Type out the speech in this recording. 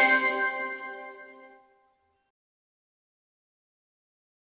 you